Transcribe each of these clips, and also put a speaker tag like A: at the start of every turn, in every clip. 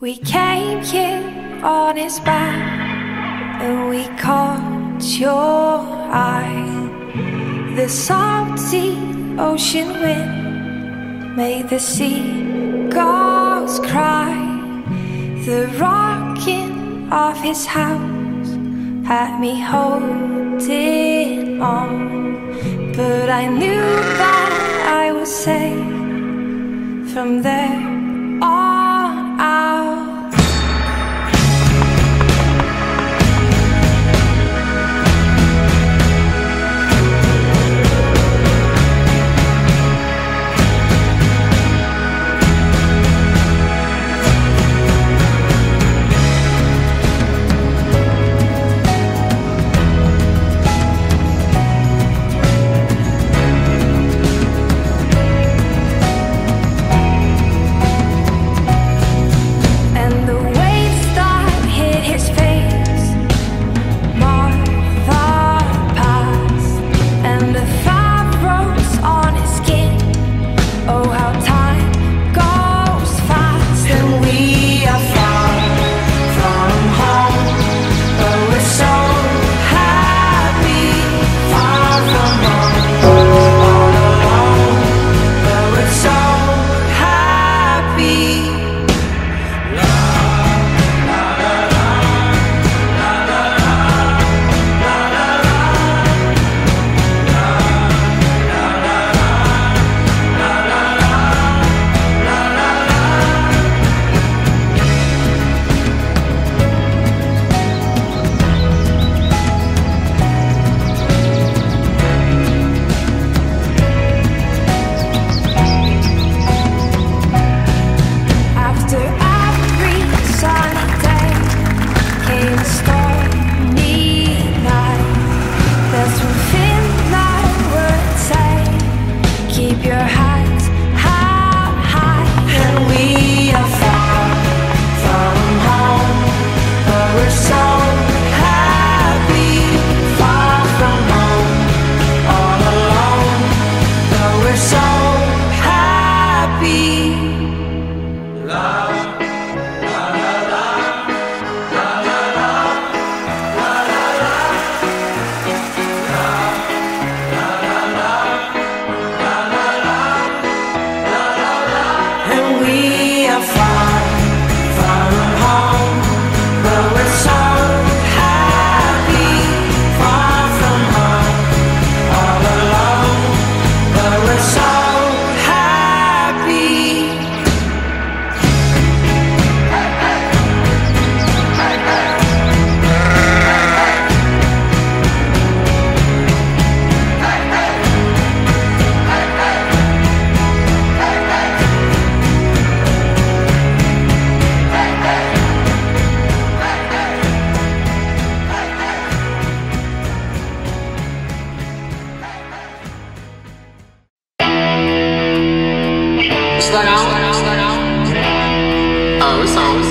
A: We came here on his back and we caught your eye. The salty ocean wind made the seagulls cry. The rocking of his house had me holding on. But I knew that I was safe from there.
B: Slow down. Oh, it's.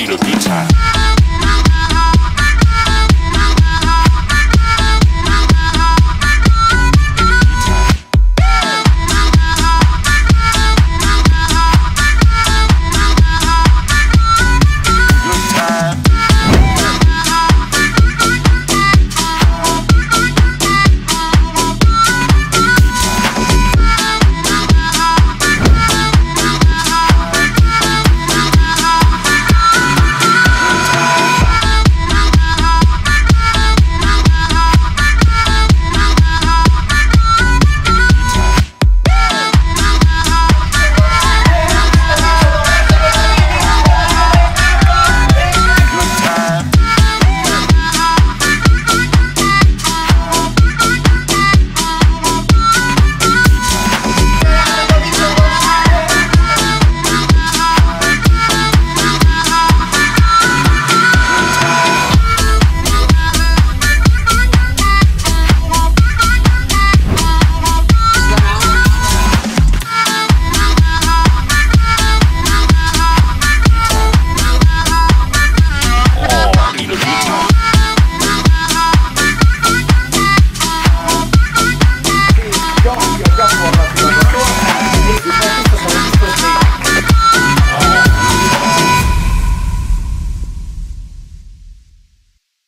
B: pris le time.